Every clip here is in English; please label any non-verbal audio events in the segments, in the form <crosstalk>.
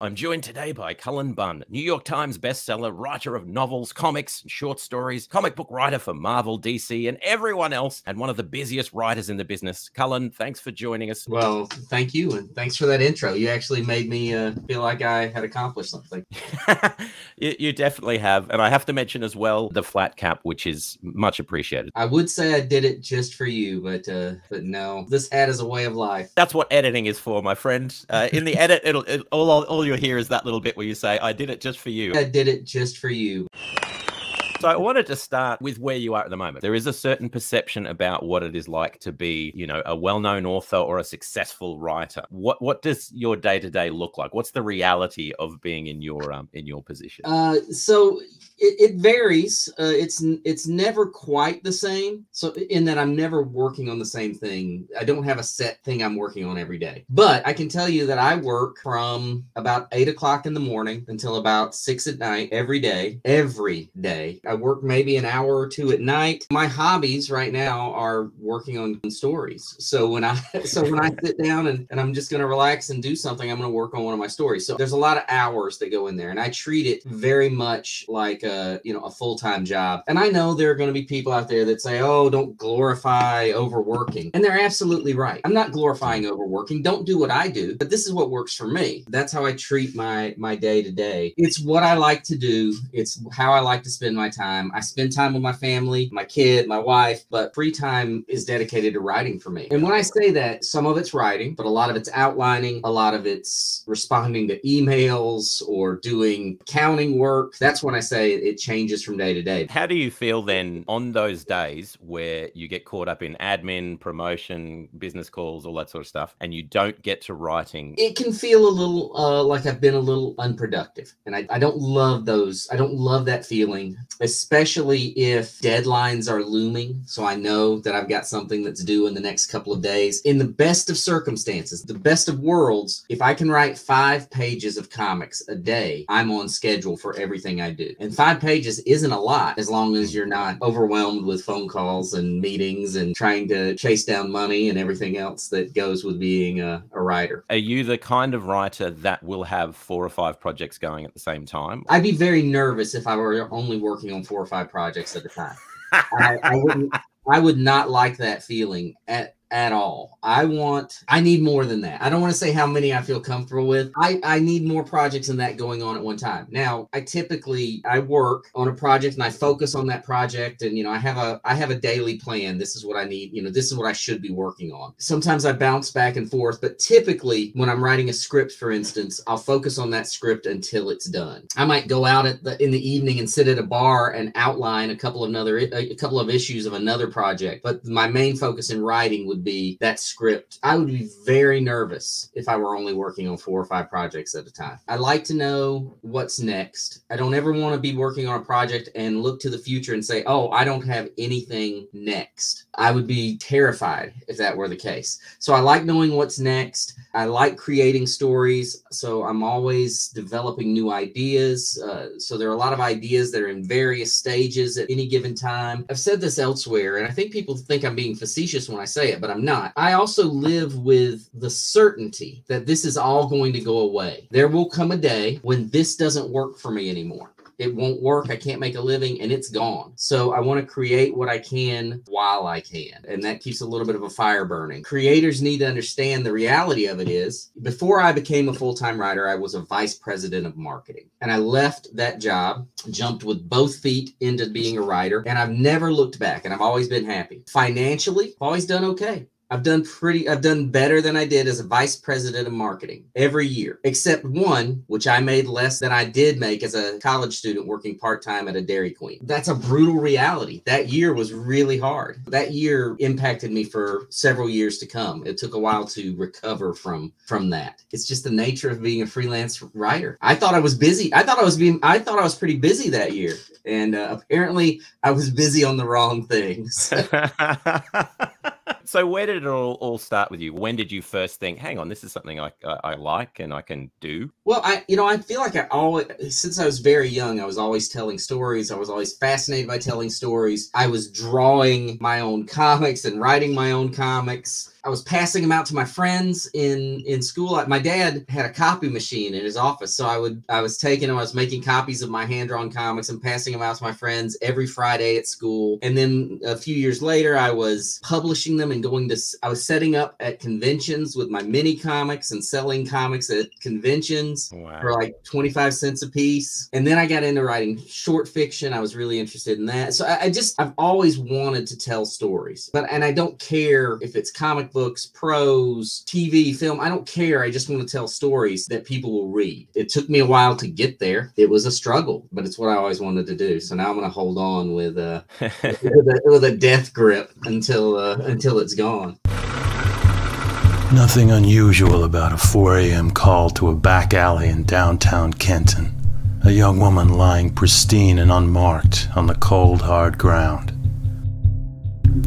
I'm joined today by Cullen Bunn, New York Times bestseller, writer of novels, comics, and short stories, comic book writer for Marvel, DC, and everyone else, and one of the busiest writers in the business. Cullen, thanks for joining us. Well, thank you, and thanks for that intro. You actually made me uh, feel like I had accomplished something. <laughs> you, you definitely have, and I have to mention as well the flat cap, which is much appreciated. I would say I did it just for you, but uh, but no, this hat is a way of life. That's what editing is for, my friend. Uh, in the edit, it'll it, all all you'll hear is that little bit where you say, I did it just for you. I did it just for you. So I wanted to start with where you are at the moment. There is a certain perception about what it is like to be, you know, a well-known author or a successful writer. What what does your day-to-day look like? What's the reality of being in your um in your position? Uh, so it, it varies. Uh, it's it's never quite the same. So in that I'm never working on the same thing. I don't have a set thing I'm working on every day. But I can tell you that I work from about eight o'clock in the morning until about six at night every day. Every day. I work maybe an hour or two at night. My hobbies right now are working on stories. So when I <laughs> so when I sit down and, and I'm just gonna relax and do something, I'm gonna work on one of my stories. So there's a lot of hours that go in there. And I treat it very much like a you know a full-time job. And I know there are gonna be people out there that say, oh, don't glorify overworking. And they're absolutely right. I'm not glorifying overworking. Don't do what I do, but this is what works for me. That's how I treat my my day to day. It's what I like to do. It's how I like to spend my time. I spend time with my family, my kid, my wife, but free time is dedicated to writing for me. And when I say that, some of it's writing, but a lot of it's outlining, a lot of it's responding to emails or doing counting work. That's when I say it changes from day to day. How do you feel then on those days where you get caught up in admin, promotion, business calls, all that sort of stuff, and you don't get to writing? It can feel a little uh, like I've been a little unproductive. And I, I don't love those. I don't love that feeling, especially if deadlines are looming. So I know that I've got something that's due in the next couple of days. In the best of circumstances, the best of worlds, if I can write five pages of comics a day, I'm on schedule for everything I do. And five pages isn't a lot as long as you're not overwhelmed with phone calls and meetings and trying to chase down money and everything else that goes with being a, a writer. Are you the kind of writer that will have four or five projects going at the same time? I'd be very nervous if I were only working on four or five projects at a time. I, I wouldn't. I would not like that feeling at at all. I want I need more than that. I don't want to say how many I feel comfortable with. I I need more projects than that going on at one time. Now, I typically I work on a project and I focus on that project and you know, I have a I have a daily plan. This is what I need, you know, this is what I should be working on. Sometimes I bounce back and forth, but typically when I'm writing a script for instance, I'll focus on that script until it's done. I might go out at the in the evening and sit at a bar and outline a couple of another a couple of issues of another project, but my main focus in writing would be that script. I would be very nervous if I were only working on four or five projects at a time. I like to know what's next. I don't ever want to be working on a project and look to the future and say, oh, I don't have anything next. I would be terrified if that were the case. So I like knowing what's next. I like creating stories. So I'm always developing new ideas. Uh, so there are a lot of ideas that are in various stages at any given time. I've said this elsewhere, and I think people think I'm being facetious when I say it, but I'm not. I also live with the certainty that this is all going to go away. There will come a day when this doesn't work for me anymore it won't work. I can't make a living and it's gone. So I want to create what I can while I can. And that keeps a little bit of a fire burning. Creators need to understand the reality of it is before I became a full time writer, I was a vice president of marketing. And I left that job, jumped with both feet into being a writer, and I've never looked back and I've always been happy. Financially, I've always done okay. I've done pretty, I've done better than I did as a vice president of marketing every year, except one, which I made less than I did make as a college student working part time at a Dairy Queen. That's a brutal reality. That year was really hard. That year impacted me for several years to come. It took a while to recover from from that. It's just the nature of being a freelance writer. I thought I was busy. I thought I was being, I thought I was pretty busy that year, and uh, apparently I was busy on the wrong things. <laughs> <laughs> so where did it all, all start with you? When did you first think, hang on, this is something I, I, I like and I can do? Well, I you know I feel like I always since I was very young, I was always telling stories. I was always fascinated by telling stories. I was drawing my own comics and writing my own comics. I was passing them out to my friends in in school. My dad had a copy machine in his office, so I would I was taking them. I was making copies of my hand drawn comics and passing them out to my friends every Friday at school. And then a few years later, I was publishing them and going to. I was setting up at conventions with my mini comics and selling comics at conventions wow. for like twenty five cents a piece. And then I got into writing short fiction. I was really interested in that. So I, I just I've always wanted to tell stories, but and I don't care if it's comic books, prose, TV, film. I don't care. I just want to tell stories that people will read. It took me a while to get there. It was a struggle, but it's what I always wanted to do. So now I'm going to hold on with uh, a <laughs> with, a, with a death grip until uh, until it's gone. Nothing unusual about a 4 a.m. call to a back alley in downtown Kenton. A young woman lying pristine and unmarked on the cold, hard ground.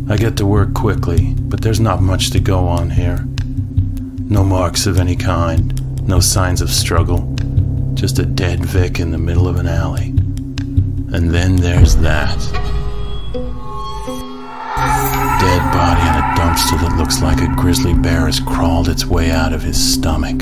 I get to work quickly, but there's not much to go on here. No marks of any kind, no signs of struggle, just a dead Vic in the middle of an alley. And then there's that. Dead body in a dumpster that looks like a grizzly bear has crawled its way out of his stomach.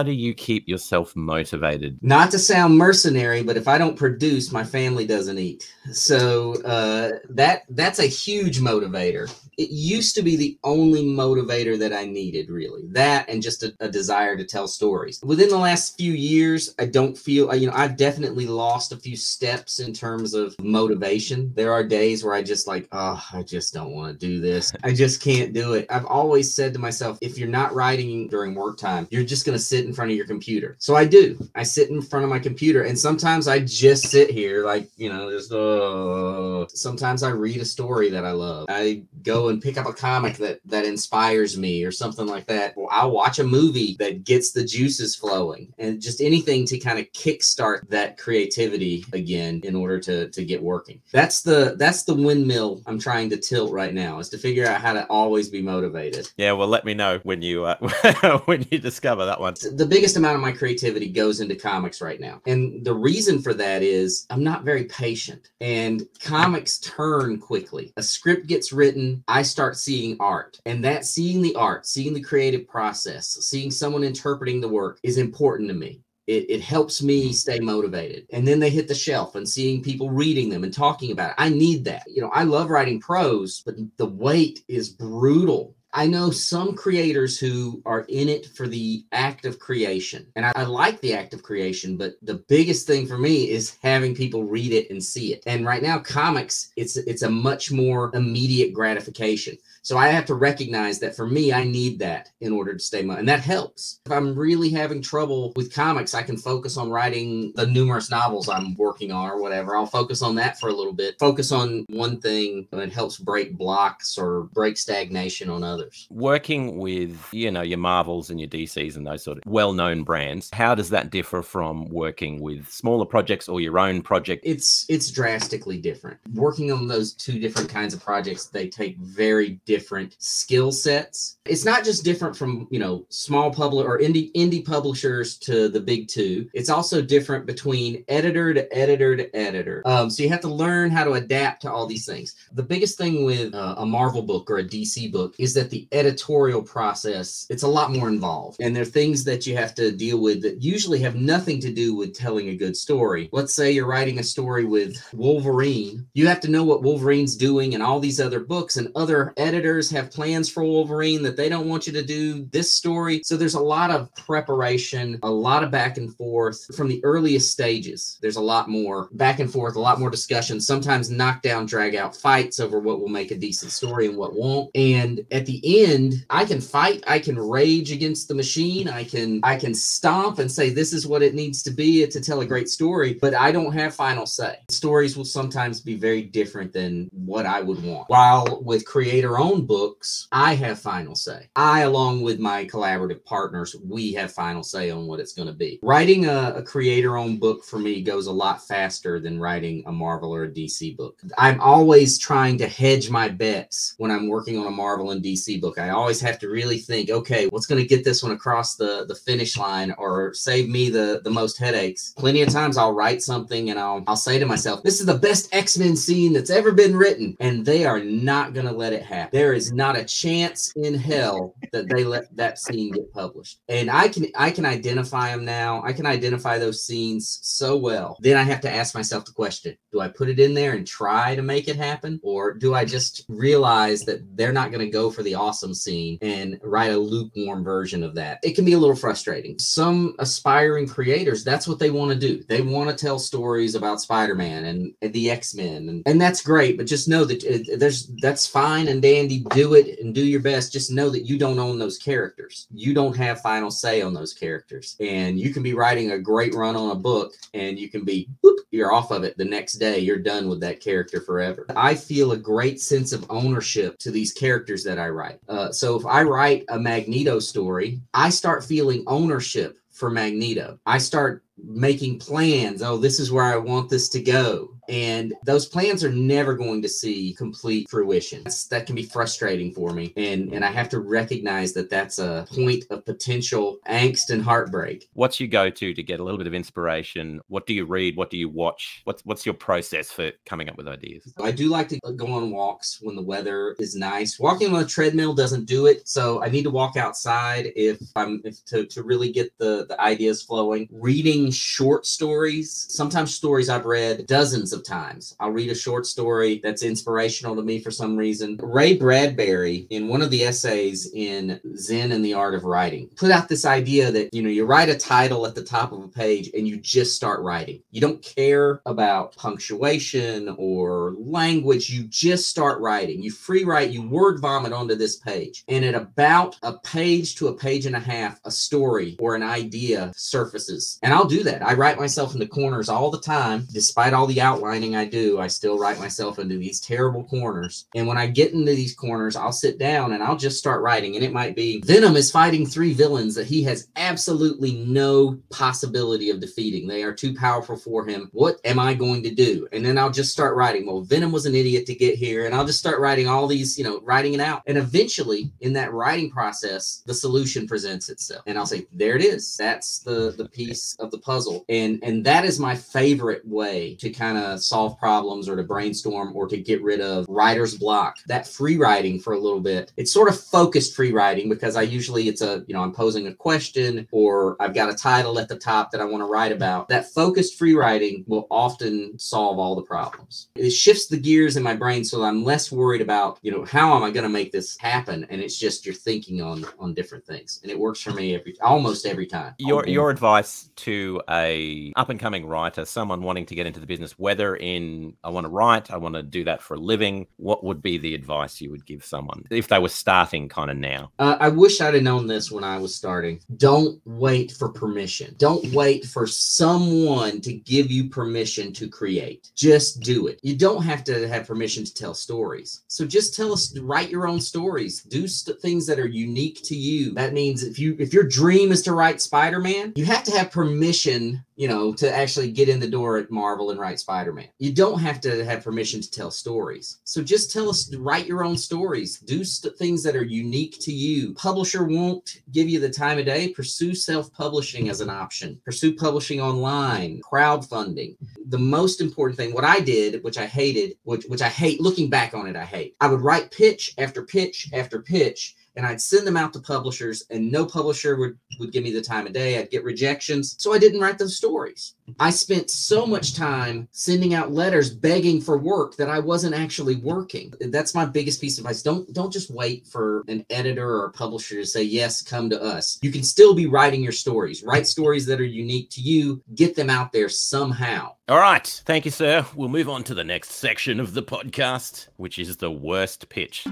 How do you keep yourself motivated? Not to sound mercenary, but if I don't produce, my family doesn't eat. So uh, that that's a huge motivator. It used to be the only motivator that I needed, really. That and just a, a desire to tell stories. Within the last few years, I don't feel you know I've definitely lost a few steps in terms of motivation. There are days where I just like, oh, I just don't want to do this. <laughs> I just can't do it. I've always said to myself, if you're not writing during work time, you're just gonna sit in front of your computer. So I do. I sit in front of my computer and sometimes I just sit here like, you know, just uh sometimes I read a story that I love. I go and pick up a comic that that inspires me or something like that. Or I'll watch a movie that gets the juices flowing and just anything to kind of kickstart that creativity again in order to to get working. That's the that's the windmill I'm trying to tilt right now is to figure out how to always be motivated. Yeah, well let me know when you uh, <laughs> when you discover that one the biggest amount of my creativity goes into comics right now. And the reason for that is I'm not very patient and comics turn quickly. A script gets written, I start seeing art. And that seeing the art, seeing the creative process, seeing someone interpreting the work is important to me. It, it, helps me stay motivated. And then they hit the shelf and seeing people reading them and talking about it. I need that. You know, I love writing prose, but the wait is brutal I know some creators who are in it for the act of creation. And I, I, like the act of creation, but the biggest thing for me is having people read it and see it. And right now, comics, it's it's a much more immediate gratification. So I have to recognize that for me, I need that in order to stay and that helps. If I'm really having trouble with comics, I can focus on writing the numerous novels I'm working on or whatever. I'll focus on that for a little bit. Focus on one thing and it helps break blocks or break stagnation on others. Working with, you know, your Marvels and your DCs and those sort of well-known brands, how does that differ from working with smaller projects or your own project? It's it's drastically different. Working on those two different kinds of projects, they take very different skill sets. It's not just different from, you know, small public or indie indie publishers to the big two. It's also different between editor to editor to editor. Um, so you have to learn how to adapt to all these things. The biggest thing with uh, a Marvel book or a DC book is that the editorial process, it's a lot more involved. And there are things that you have to deal with that usually have nothing to do with telling a good story. Let's say you're writing a story with Wolverine. You have to know what Wolverine's doing and all these other books and other editors have plans for Wolverine that they don't want you to do this story. So there's a lot of preparation, a lot of back and forth from the earliest stages. There's a lot more back and forth, a lot more discussion, sometimes knockdown, drag out fights over what will make a decent story and what won't. And at the end, I can fight, I can rage against the machine, I can I can stomp and say this is what it needs to be to tell a great story, but I don't have final say. Stories will sometimes be very different than what I would want. While with creator owned books, I have final say. I, along with my collaborative partners, we have final say on what it's going to be. Writing a, a creator owned book for me goes a lot faster than writing a Marvel or a DC book. I'm always trying to hedge my bets when I'm working on a Marvel and DC book. I always have to really think, okay, what's going to get this one across the, the finish line or save me the, the most headaches? Plenty of times I'll write something and I'll, I'll say to myself, this is the best X-Men scene that's ever been written. And they are not going to let it happen. There is not a chance in hell that they let that scene get published. And I can, I can identify them now. I can identify those scenes so well. Then I have to ask myself the question, do I put it in there and try to make it happen? Or do I just realize that they're not going to go for the awesome scene and write a lukewarm version of that? It can be a little frustrating. Some aspiring creators, that's what they want to do. They want to tell stories about Spider-Man and, the X-Men. And, and that's great, but just know that it, there's that's fine and dandy. Do it and do your best. Just know that you don't own those characters. You don't have final say on those characters. And you can be writing a great run on a book and you can be whoop, you're off of it the next day. You're done with that character forever. I feel a great sense of ownership to these characters that I write. Uh, so if I write a Magneto story, I start feeling ownership for Magneto. I start making plans. Oh, this is where I want this to go. And those plans are never going to see complete fruition. That's, that can be frustrating for me. And, and I have to recognize that that's a point of potential angst and heartbreak. What's your go to to get a little bit of inspiration? What do you read? What do you watch? What's, what's your process for coming up with ideas? I do like to go on walks when the weather is nice. Walking on a treadmill doesn't do it. So I need to walk outside if I'm if to, to really get the, the ideas flowing. Reading short stories, sometimes stories I've read dozens of times. I'll read a short story that's inspirational to me for some reason. Ray Bradbury, in one of the essays in Zen and the Art of Writing, put out this idea that, you know, you write a title at the top of a page and you just start writing. You don't care about punctuation or language. You just start writing. You free write, you word vomit onto this page. And at about a page to a page and a half, a story or an idea surfaces. And I'll do that. I write myself into corners all the time, despite all the I do. I still write myself into these terrible corners. And when I get into these corners, I'll sit down and I'll just start writing. And it might be Venom is fighting three villains that he has absolutely no possibility of defeating. They are too powerful for him. What am I going to do? And then I'll just start writing. Well, Venom was an idiot to get here. And I'll just start writing all these, you know, writing it out. And eventually, in that writing process, the solution presents itself. And I'll say, there it is. That's the the piece of the puzzle. And and that is my favorite way to kind of solve problems or to brainstorm or to get rid of writer's block. That free writing for a little bit. It's sort of focused free writing because I usually it's a, you know, I'm posing a question or I've got a title at the top that I want to write about. That focused free writing will often solve all the problems. It shifts the gears in my brain so I'm less worried about, you know, how am I going to make this happen? And it's just you're thinking on on different things. And it works for me every almost every time. Your oh, your advice to a up and coming writer, someone wanting to get into the business, whether in I want to write, I want to do that for a living, what would be the advice you would give someone if they were starting kind of now? Uh, I wish I'd have known this when I was starting. Don't wait for permission. Don't wait for someone to give you permission to create. Just do it. You don't have to have permission to tell stories. So just tell us, write your own stories. Do st- things that are unique to you. That means if you if your dream is to write Spider-Man, you have to have permission you know, to actually get in the door at Marvel and write Spider Man. You don't have to have permission to tell stories. So just tell us, write your own stories, do st- things that are unique to you. Publisher won't give you the time of day. Pursue self publishing as an option, pursue publishing online, crowdfunding. The most important thing, what I did, which I hated, which, which I hate, looking back on it, I hate, I would write pitch after pitch after pitch and I'd send them out to publishers, and no publisher would, would give me the time of day. I'd get rejections. So I didn't write those stories. I spent so much time sending out letters begging for work that I wasn't actually working. That's my biggest piece of advice. Don't don't just wait for an editor or a publisher to say, yes, come to us. You can still be writing your stories. Write stories that are unique to you, get them out there somehow. All right. Thank you, sir. We'll move on to the next section of the podcast, which is the worst pitch.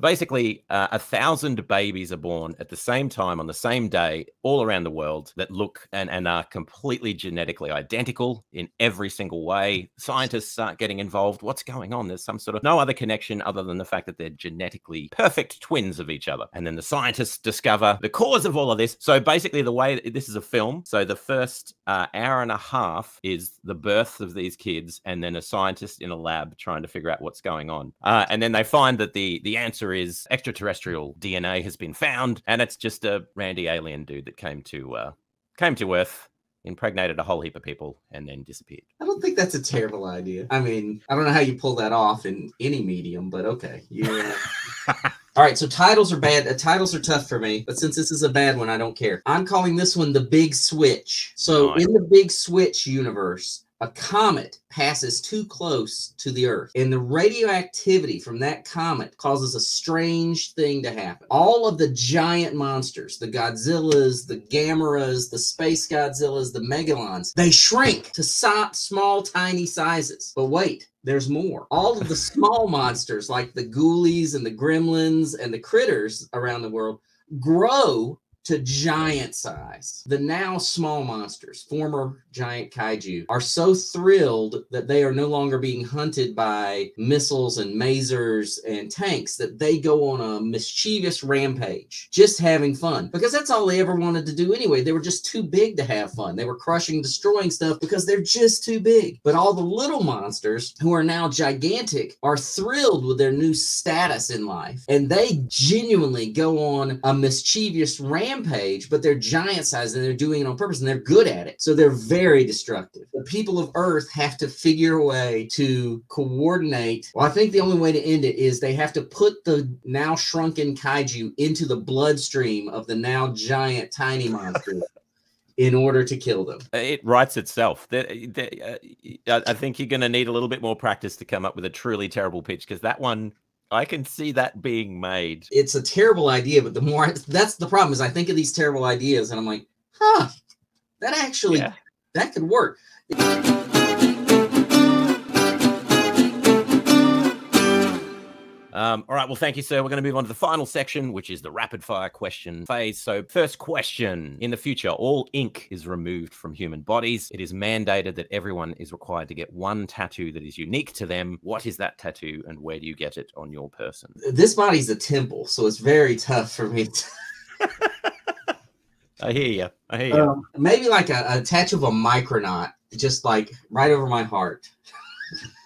Basically, uh, a thousand babies are born at the same time on the same day, all around the world, that look and, and are completely genetically identical in every single way. Scientists start getting involved. What's going on? There's some sort of no other connection other than the fact that they're genetically perfect twins of each other. And then the scientists discover the cause of all of this. So basically, the way this is a film. So the first uh, hour and a half is the birth of these kids, and then a scientist in a lab trying to figure out what's going on. Uh, and then they find that the the answer is extraterrestrial DNA has been found, and it's just a randy alien dude that came to uh, came to Earth impregnated a whole heap of people and then disappeared. I don't think that's a terrible idea. I mean, I don't know how you pull that off in any medium, but okay. Yeah. <laughs> All right, so titles are bad. Uh, titles are tough for me, but since this is a bad one, I don't care. I'm calling this one the Big Switch. So Nice. in the Big Switch universe, a comet passes too close to the Earth, and the radioactivity from that comet causes a strange thing to happen. All of the giant monsters, the Godzillas, the Gameras, the Space Godzillas, the Megalons, they shrink to so- small, tiny sizes. But wait, there's more. All of the <laughs> small monsters, like the ghoulies and the gremlins and the critters around the world, grow to giant size. The now small monsters, former giant kaiju, are so thrilled that they are no longer being hunted by missiles and masers and tanks that they go on a mischievous rampage, just having fun. Because that's all they ever wanted to do anyway. They were just too big to have fun. They were crushing, destroying stuff because they're just too big. But all the little monsters who are now gigantic are thrilled with their new status in life and they genuinely go on a mischievous rampage, but they're giant size and they're doing it on purpose and they're good at it. So they're very destructive. The people of Earth have to figure a way to coordinate. Well, I think the only way to end it is they have to put the now shrunken kaiju into the bloodstream of the now giant tiny monsters. In order to kill them, It writes itself. That, that, uh, I think you're going to need a little bit more practice to come up with a truly terrible pitch because that one, I can see that being made. it's a terrible idea. But the more I, that's the problem is, I think of these terrible ideas, and I'm like, huh, that actually Yeah. that could work. Um, all right. Well, thank you, sir. We're going to move on to the final section, which is the rapid fire question phase. So, first question In the future, all ink is removed from human bodies. It is mandated that everyone is required to get one tattoo that is unique to them. What is that tattoo and where do you get it on your person? This body's a temple, so it's very tough for me. To, <laughs> I hear you. I hear you. um, maybe like a, a tattoo of a micronaut, just like right over my heart. <laughs>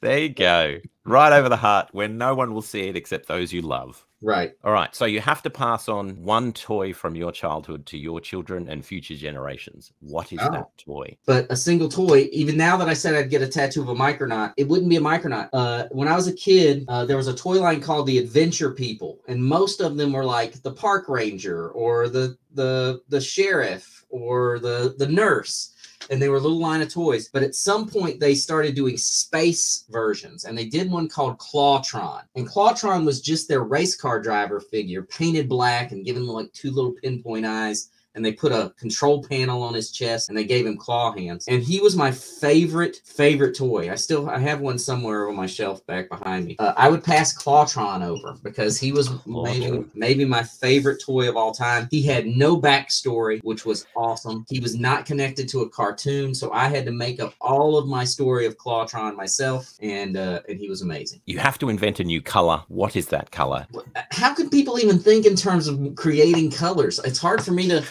there you go. Right over the heart where no one will see it except those you love. Right. All right. So you have to pass on one toy from your childhood to your children and future generations. What is Oh. that toy? But a single toy, even now that I said I'd get a tattoo of a micronaut, it wouldn't be a micronaut. Uh, when I was a kid, uh, there was a toy line called the Adventure People, and most of them were like the park ranger or the the the sheriff or the the nurse. And they were a little line of toys. But at some point, they started doing space versions, and they did one called Clawtron. And Clawtron was just their race car driver figure, painted black and given like two little pinpoint eyes and they put a control panel on his chest and they gave him claw hands. And he was my favorite favorite toy. I still i have one somewhere on my shelf back behind me. Uh, i would pass clawtron over because he was maybe maybe my favorite toy of all time. He had no backstory which was awesome. He was not connected to a cartoon so i had to make up all of my story of clawtron myself and uh and he was amazing. You have to invent a new color. What is that color? how can people even think in terms of creating colors? It's hard for me to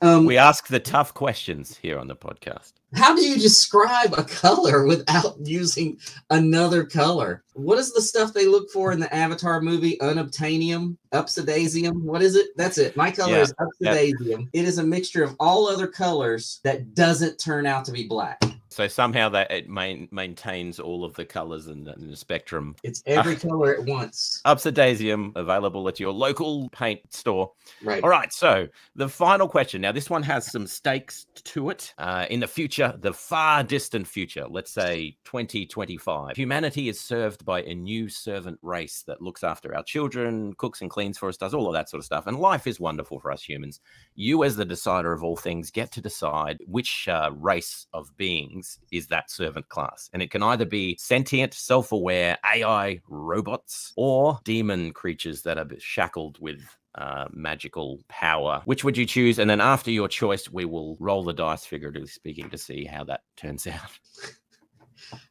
um We ask the tough questions here on the podcast. How do you describe a color without using another color? What is the stuff they look for in the Avatar movie? Unobtainium, upsidaisium. What is it? That's it. My color Yeah, is upsidaisium. It is a mixture of all other colors that doesn't turn out to be black. So somehow that it main, maintains all of the colors and, the- and the spectrum. It's every color at once. <laughs> Upsidaisium available at your local paint store. Right. All right. So the final question. Now, this one has some stakes to it. Uh, in the future, the far distant future, let's say 2025, humanity is served by a new servant race that looks after our children, cooks and cleans for us, does all of that sort of stuff. And life is wonderful for us humans. You, as the decider of all things, get to decide which uh, race of beings is that servant class. And it can either be sentient, self aware AI robots or demon creatures that are shackled with uh, magical power. Which would you choose? And then after your choice, we will roll the dice, figuratively speaking, to see how that turns out.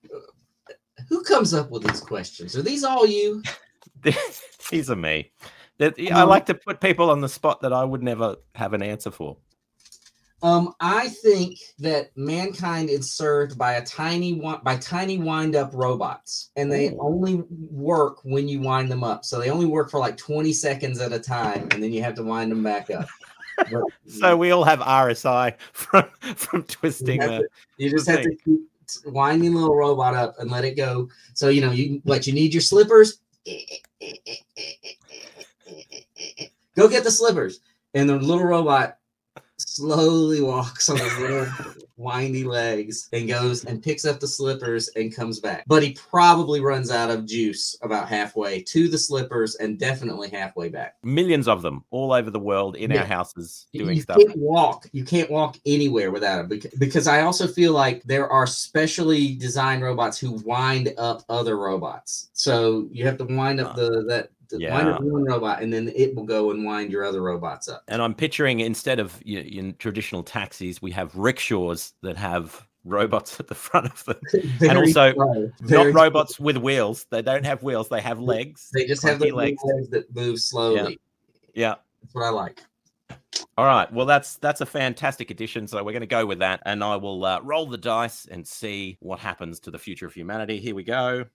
<laughs> Who comes up with these questions? Are these all you? <laughs> these are me. I like to put people on the spot that I would never have an answer for. Um, I think that mankind is served by a tiny by tiny wind up robots, and they only work when you wind them up. So they only work for like 20 seconds at a time, and then you have to wind them back up. But, <laughs> so we all have RSI from from twisting. You, to, you just have to keep winding little robot up and let it go. So you know you what you need your slippers. Go get the slippers, and the little robot slowly walks on his little windy legs and goes and picks up the slippers and comes back. But he probably runs out of juice about halfway to the slippers and definitely halfway back. Millions of them all over the world in yeah. our houses doing you stuff. You can't walk. You can't walk anywhere without it because I also feel like there are specially designed robots who wind up other robots. So you have to wind up the that yeah. wind up one robot and then it will go and wind your other robots up. And I'm picturing instead of you know, in traditional taxis, we have rickshaws that have robots <laughs> at the front of them, <laughs> and also not robots slow. with wheels. They don't have wheels; they have legs. They just have the legs. legs that move slowly. Yeah. yeah, that's what I like. All right. Well, that's that's a fantastic addition. So we're going to go with that, and I will uh, roll the dice and see what happens to the future of humanity. Here we go.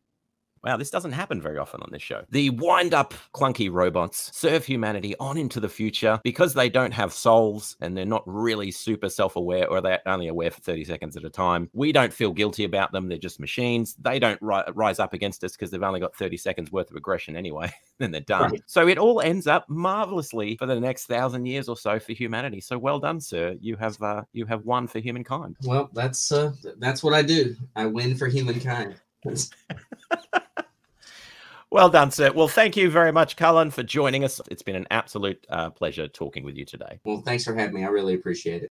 Wow, this doesn't happen very often on this show. The wind up clunky robots serve humanity on into the future because they don't have souls and they're not really super self aware or they're only aware for 30 seconds at a time. We don't feel guilty about them. They're just machines. They don't ri- rise up against us because they've only got 30 seconds worth of aggression anyway. <laughs> then they're done. Right. So it all ends up marvelously for the next thousand years or so for humanity. So well done, sir. You have uh, you have won for humankind. Well, that's uh, that's what I do. I win for humankind. <laughs> Well done, sir. Well, thank you very much, Cullen, for joining us. It's been an absolute uh, pleasure talking with you today. Well, thanks for having me. I really appreciate it.